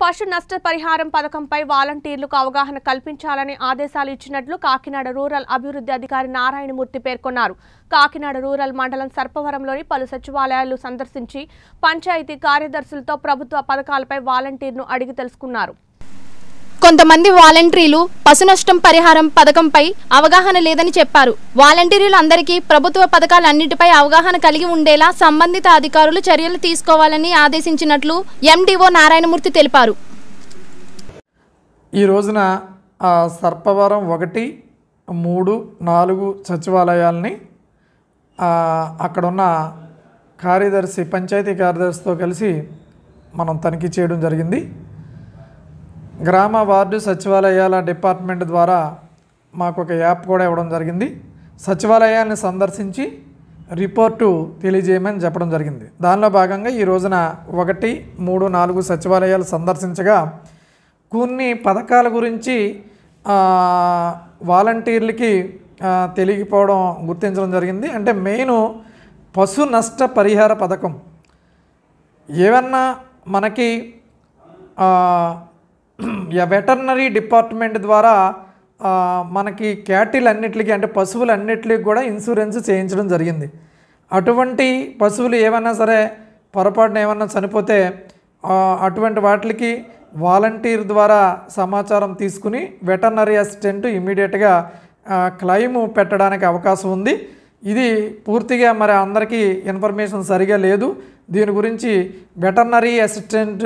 పశు నష్టపరిహారం పథకంపై వాలంటీర్లకు అవగాహన కల్పించాలని ఆదేశాలు ఇచ్చినట్లు కాకినాడ రూరల్ అభివృద్ధి అధికారి నారాయణమూర్తి పేర్కొన్నారు. కాకినాడ రూరల్ మండలం సర్పవరంలోని పలు సచివాలయాలు సందర్శించి పంచాయతీ కార్యదర్శులతో ప్రభుత్వ పథకాలపై వాలంటీర్ను అడిగి తెలుసుకున్నారు. కొంతమంది వాలంటీర్లు పశు నష్టం పరిహారం పథకంపై అవగాహన లేదని చెప్పారు. వాలంటీర్లందరికీ ప్రభుత్వ పథకాలన్నిటిపై అవగాహన కలిగి ఉండేలా సంబంధిత అధికారులు చర్యలు తీసుకోవాలని ఆదేశించినట్లు ఎండీఓ నారాయణమూర్తి తెలిపారు. ఈ రోజున సర్పవరం ఒకటి మూడు నాలుగు సచివాలయాల్ని అక్కడున్న కార్యదర్శి పంచాయతీ కార్యదర్శితో కలిసి మనం తనిఖీ చేయడం జరిగింది. గ్రామ వార్డు సచివాలయాల డిపార్ట్మెంట్ ద్వారా మాకు ఒక యాప్ కూడా ఇవ్వడం జరిగింది. సచివాలయాన్ని సందర్శించి రిపోర్టు తెలియజేయమని చెప్పడం జరిగింది. దానిలో భాగంగా ఈ రోజున ఒకటి మూడు నాలుగు సచివాలయాలు సందర్శించగా కొన్ని పథకాల గురించి వాలంటీర్లకి తెలియకపోవడం గుర్తించడం జరిగింది. అంటే మెయిన్ పశు నష్ట పరిహార పథకం. ఏమన్నా మనకి వెటర్నరీ డిపార్ట్మెంట్ ద్వారా మనకి క్యాటిల్ అన్నిటికీ అంటే పశువులు అన్నిటికీ కూడా ఇన్సూరెన్స్ చేయించడం జరిగింది. అటువంటి పశువులు ఏమైనా సరే పొరపాటున ఏమన్నా చనిపోతే అటువంటి వాటికి వాలంటీర్ ద్వారా సమాచారం తీసుకుని వెటర్నరీ అసిస్టెంట్ ఇమీడియట్గా క్లెయిమ్ పెట్టడానికి అవకాశం ఉంది. ఇది పూర్తిగా మరి అందరికీ ఇన్ఫర్మేషన్ సరిగా లేదు. దీని గురించి వెటర్నరీ అసిస్టెంట్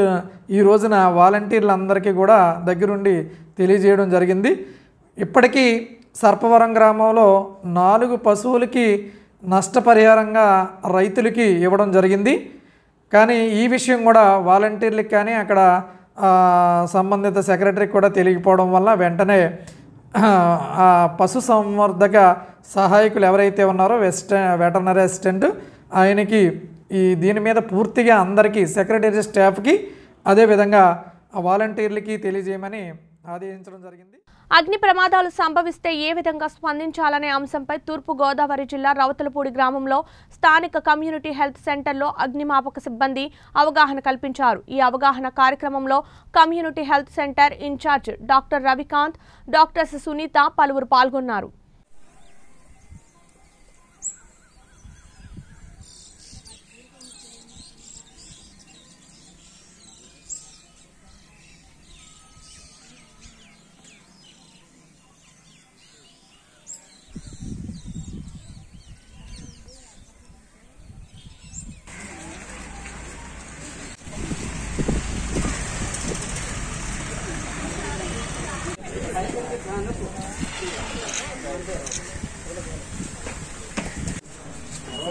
ఈ రోజున వాలంటీర్లందరికీ కూడా దగ్గరుండి తెలియజేయడం జరిగింది. ఇప్పటికీ సర్పవరం గ్రామంలో నాలుగు పశువులకి నష్టపరిహారంగా రైతులకి ఇవ్వడం జరిగింది. కానీ ఈ విషయం కూడా వాలంటీర్లకు కానీ అక్కడ సంబంధిత సెక్రటరీకి కూడా తెలియకపోవడం వల్ల వెంటనే ఆ పశు సంవర్ధక సహాయకులు ఎవరైతే ఉన్నారో వెస్ట్ వెటర్నరీ అసిస్టెంట్ ఆయనకి ఈ దీని మీద పూర్తిగా అందరికీ సెక్రటరీ స్టాఫ్కి అదేవిధంగా వాలంటీర్లకి తెలియజేయమని ఆదేశించడం జరిగింది. అగ్ని ప్రమాదాలు సంభవిస్తే ఏ విధంగా స్పందించాలనే అంశంపై తూర్పు గోదావరి జిల్లా రవతలపూడి గ్రామంలో స్థానిక కమ్యూనిటీ హెల్త్ సెంటర్లో అగ్నిమాపక సిబ్బంది అవగాహన కల్పించారు. ఈ అవగాహన కార్యక్రమంలో community health centre in charge doctor Ravikanth doctors Sunitha పలువురు పాల్గొన్నారు.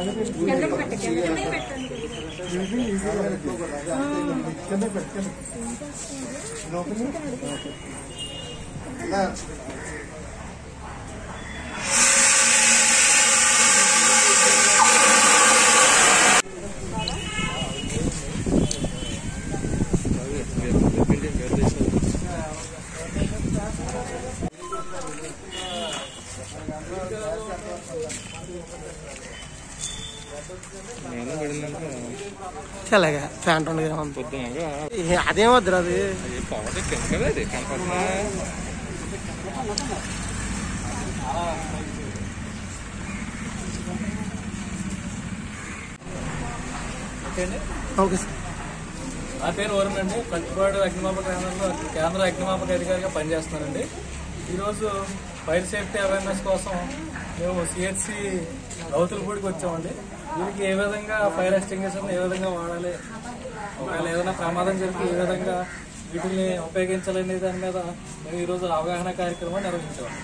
అలాగే ప్యాంట్ ఉండదు కదా ప్యాంట్ ఉండదు అదేం వద్దు అది. Okay sir. నా పేరు వరుణ్ అండి. అగ్నిమాపక కేంద్రంలో కేంద్ర అగ్నిమాపక అధికారిగా పనిచేస్తున్నానండి. ఈరోజు ఫైర్ సేఫ్టీ అవేర్నెస్ కోసం మేము సిహెచ్సి రౌతులపూడికి వచ్చామండి. దీనికి ఏ విధంగా ఫైర్ ఎక్స్టింగ్విషన్ ఏ విధంగా వాడాలి? ఒకవేళ ఏదైనా ప్రమాదం జరిగితే ఏ విధంగా వీటిని ఉపయోగించాలనే దాని మీద మేము ఈరోజు అవగాహన కార్యక్రమం నిర్వహించాము